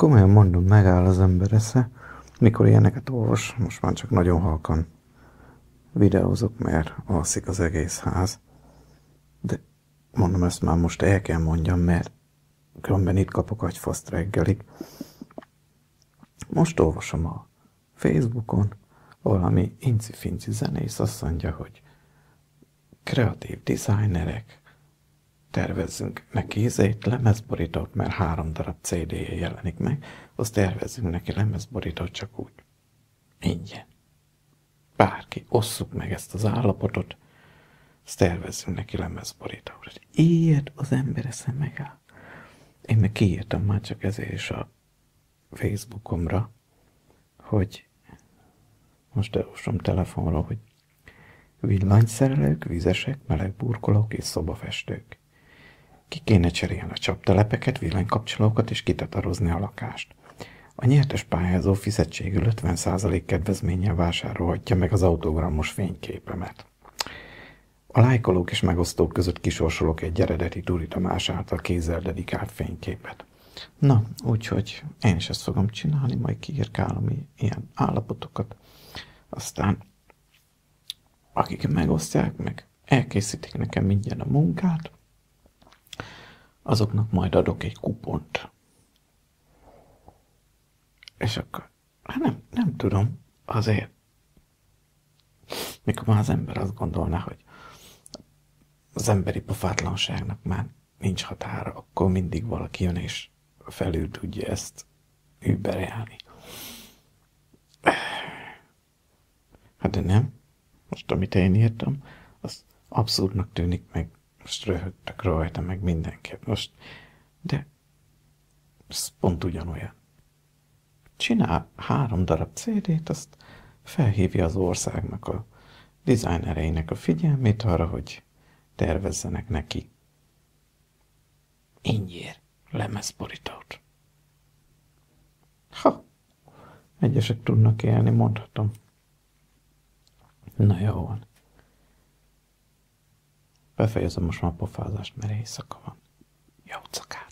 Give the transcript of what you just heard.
Komolyan mondom, megáll az ember esze, mikor ilyeneket olvas, most már csak nagyon halkan videózok, mert alszik az egész ház. De mondom, ezt már most el kell mondjam, mert különben itt kapok agyfaszt reggelig. Most olvasom a Facebookon, valami inci-finci zenész azt mondja, hogy kreatív designerek, tervezzünk neki egy lemezborítót, mert három darab CD-je jelenik meg, azt tervezzünk neki lemezborítót csak úgy. Ingyen. Bárki, osszuk meg ezt az állapotot, azt tervezzünk neki lemezborítót. Ilyet az ember eszem megáll. Én meg kiírtam már csak ezért is a Facebookomra, hogy most elolvasom telefonról, hogy villanyszerelők, vizesek, melegburkolók és szobafestők. Ki kéne cserélni a csaptelepeket, villanykapcsolókat és kitatarozni a lakást. A nyertes pályázó fizetségül 50% kedvezménnyel vásárolhatja meg az autogramos fényképemet. A lájkolók és megosztók között kisorsolok egy eredeti Turi Tamás által kézzel dedikált fényképet. Na, úgyhogy én is ezt fogom csinálni, majd kiírkálom ilyen állapotokat. Aztán akik megosztják, meg elkészítik nekem mindjárt a munkát, azoknak majd adok egy kupont. És akkor, hát nem, nem tudom, azért, mikor már az ember azt gondolná, hogy az emberi pofátlanságnak már nincs határa, akkor mindig valaki jön és felül tudja ezt überelni. Hát de nem. Most amit én írtam, az abszurdnak tűnik meg. Most röhögtek rajta, meg mindenképp. Most, de ez pont ugyanolyan. Csinál három darab CD-t, azt felhívja az országnak a designereinek a figyelmét arra, hogy tervezzenek neki. Ingyér lemezborítót. Ha, egyesek tudnak élni, mondhatom. Na jó van. Befejezem most már a pofázást, mert éjszaka van. Jó cakás.